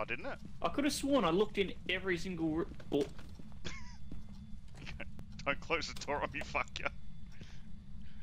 Oh, didn't it? I could have sworn I looked in every single. r- Oh, Don't close the door on me, fuck you.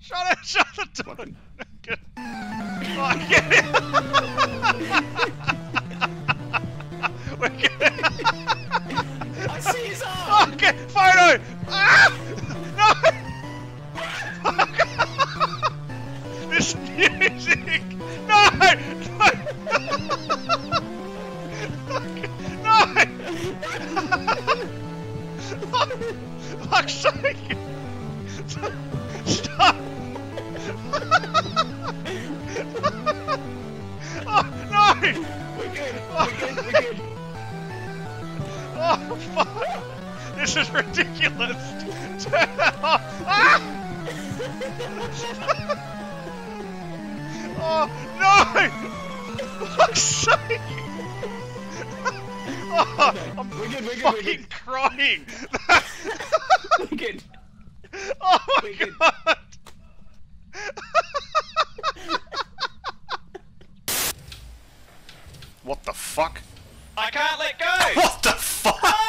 Shut it! Shut the door! Fucking- Oh, get it! We're good. I see his arm. Okay, photo! Ah! This is ridiculous! Turn it off! Oh, no! Fuck's sake! Oh, I'm We're good. We're good. We're fucking good. crying! We're good. oh my We're good. god! what the fuck? I can't let go! What the fuck?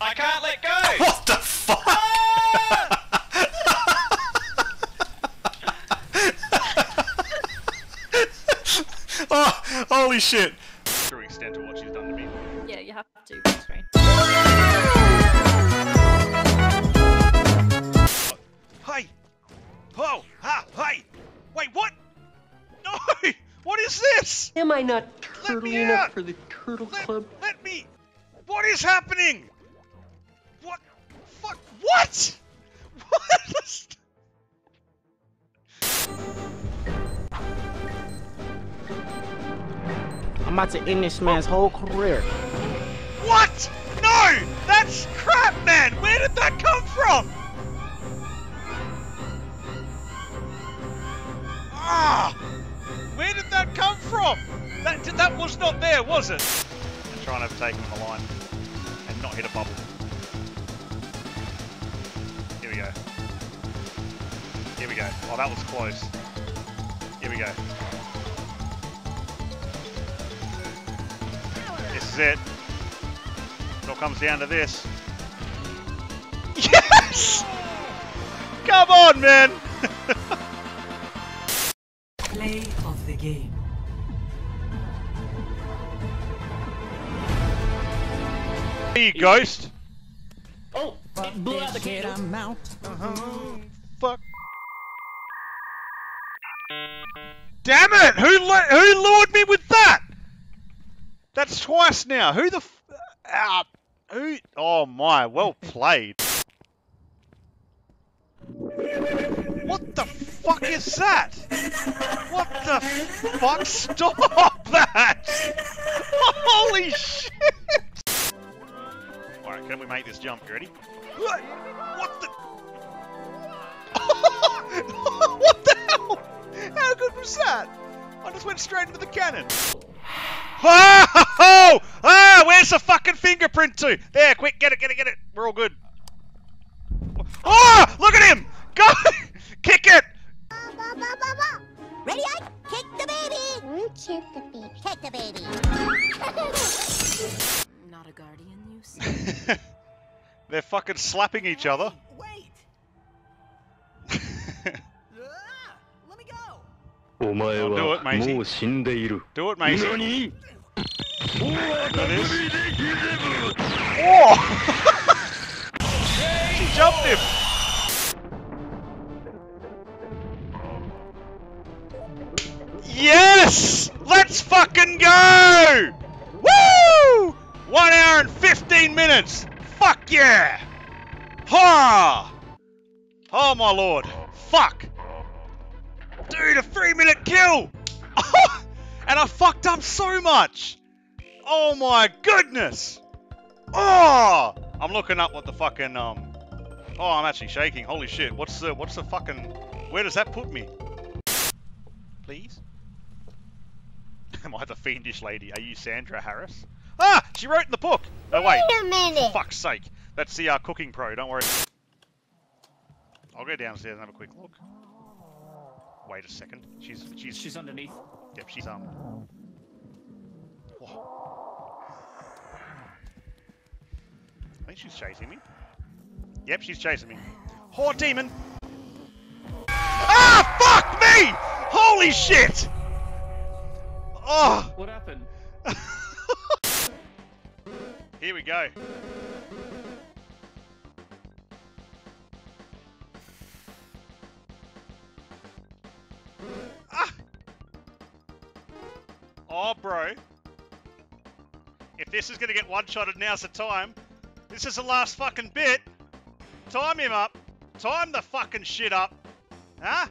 I can't let go! What the fuck? oh, holy shit! True extent to what she's done to me. Yeah, you have to. green screen. Hey! Oh! Ha! Hey! Wait, what? No! What is this? Am I not Let me turtly enough for the Turtle Let, Club? let me. What is happening? What? Fuck! What? What? I'm about to end this man's whole career. What? No! That's crap, man! Where did that come from? Ah! Where did that come from? That that was not there, was it? And trying to overtake him on the line and not hit a bubble. Here we go. Here we go. Oh, that was close. Here we go. Is it. It all comes down to this. Yes! Come on, man! Play of the game. Hey, you ghost! Oh, it blew out the candle. Uh-huh. Fuck. Damn it! Who who lured me with that? That's twice now. Who the f- ah, who? Oh my, well played. What the fuck is that? What the fuck? Stop that! Holy shit! Alright, can we make this jump? You ready? What? What the? what the hell? How good was that? I just went straight into the cannon. Ah! Oh! Ah! Where's the fucking fingerprint to? There, quick, get it, get it, get it. We're all good. Oh! Look at him! Go! Kick it! Ready? I kick the baby. Kick the baby. Kick the baby. Not a guardian, you say? They're fucking slapping each other. お前 I'll do は it, matey. もう死んでいる。 Do it, mate. 何 That is. Oh! she jumped him. Yes! Let's fucking go! Woo! One hour and 15 minutes. Fuck yeah! Ha! Oh my lord. Fuck. Dude, a three minute kill! and I fucked up so much! Oh my goodness! Oh! I'm looking up what the fucking um. Oh, I'm actually shaking. Holy shit! What's the what's the fucking? Where does that put me? Please. Am I the fiendish lady? Are you Sandra Harris? Ah! She wrote in the book. Oh wait. Wait a minute. Fuck's sake. That's the uh, cooking pro. Don't worry. I'll go downstairs and have a quick look. Wait a second. She's she's She's underneath. Yep, she's um. Whoa. I think she's chasing me. Yep, she's chasing me. Whore demon! Ah, fuck me! Holy shit! Oh! What happened? Here we go. Oh, bro. If this is going to get one-shotted, now's the time. This is the last fucking bit. Time him up. Time the fucking shit up. Huh?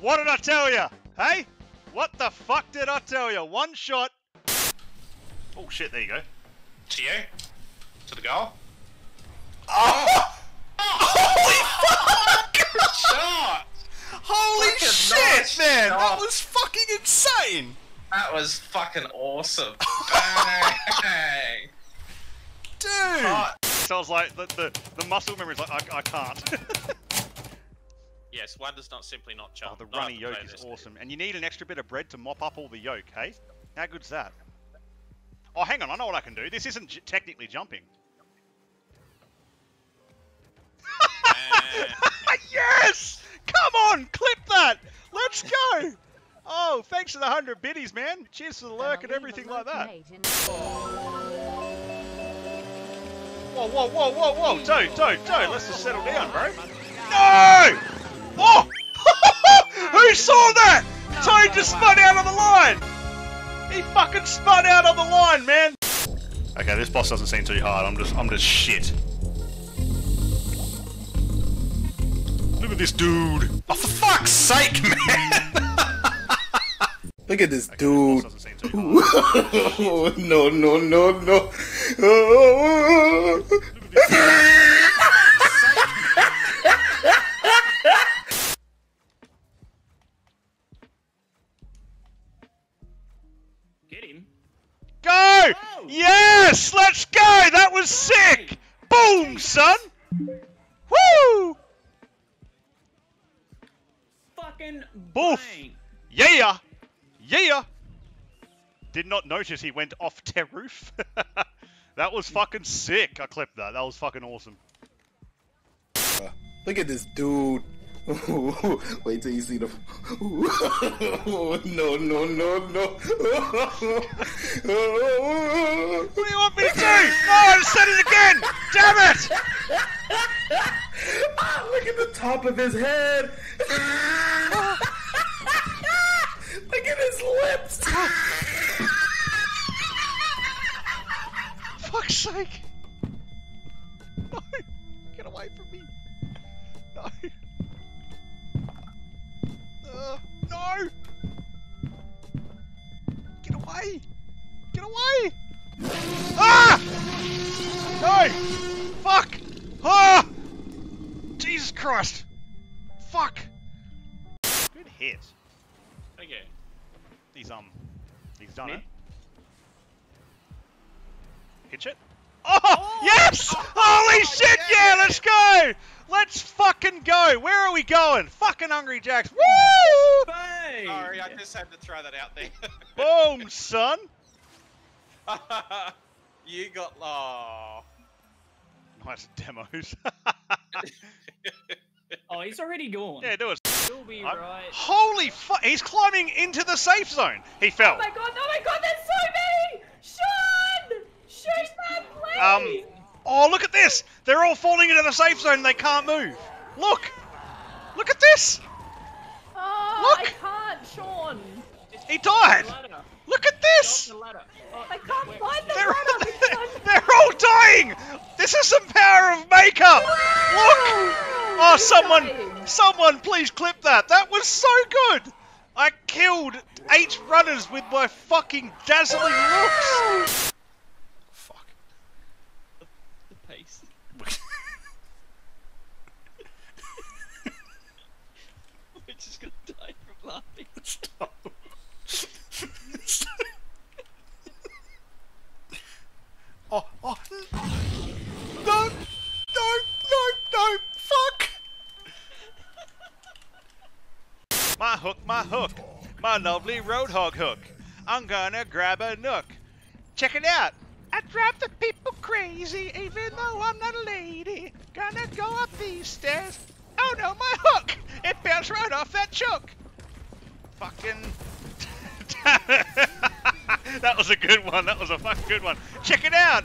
What did I tell you? Hey? What the fuck did I tell you? One shot. Oh shit, there you go. To you. To the goal. Oh! Holy fuck! Shot! Holy Fucking shit, nice man! That shot. was fucking insane! That was fucking awesome. Bang! Dude! Right. So I was like, the, the, the muscle memory is like, I, I can't. Yes, one does not simply not oh, jump. the runny have yolk is this. awesome. And you need an extra bit of bread to mop up all the yolk, hey? How good's that? Oh, hang on, I know what I can do. This isn't j- technically jumping. Uh, yes! Come on, clip that! Let's go! Oh, thanks for the 100 biddies, man. Cheers to the lurk and everything like that. Whoa, whoa, whoa, whoa, whoa! Don't, don't, don't! Let's just settle down, bro. No! Oh! Who saw that? Toad just spun out on the line! He fucking spun out on the line, man! Okay, this boss doesn't seem too hard. I'm just, I'm just shit. Look at this dude. Oh, for fuck's sake, man! Look at this dude. This boss doesn't seem too hard. no, no, no, no. Oh. Get him. Go! Yes! Let's go! That was sick! Boom, son! Woo! Fucking Boof. bang. Yeah! Yeah! Did not notice he went off their roof. that was fucking sick. I clipped that. That was fucking awesome. Look at this dude. Wait till you see the. no, no, no, no. What do you want me to do? No, I said it again! Damn it! Ah, Look at the top of his head. Look at his lips. Fuck's sake! No! Get away from me! No! Uh, no! Get away! Get away! Ah! No! Fuck! Ah! Jesus Christ! Fuck! Good hit. okay. He's um, he's done Mid. it. Hitch it. Oh, yes! Holy shit! Yeah, let's go! Let's fucking go! Where are we going? Fucking Hungry Jacks! Woo! Bang. Sorry, I just had to throw that out there. Boom, son! you got. Oh. Nice demos. Oh, he's already gone. yeah, do it. You'll be I'm- right. Holy fuck! He's climbing into the safe zone. He fell. Oh my god, oh my god, there's so many! Sean! Shoot them, please! Um. Oh, look at this! They're all falling into the safe zone. They can't move. Look. Look at this. oh, look! I can't, Sean! He died. Look at this. the ladder. Oh, I can't wait. find the They're, ladder because I'm... they're all dying! This is some power of makeup! Look! Oh, someone, dying. someone please clip that. That was so good! I killed eight runners with my fucking dazzling looks! Fuck. The pace. We're just gonna die from laughing. Stop. oh, oh. No! No! No! No! Fuck! My hook, my lovely roadhog hook. I'm gonna grab a nook. Check it out. I drive the people crazy, even though I'm not a lady. Gonna go up these stairs. Oh no, my hook! It bounced right off that chook. Fucking. that was a good one. That was a fucking good one. Check it out.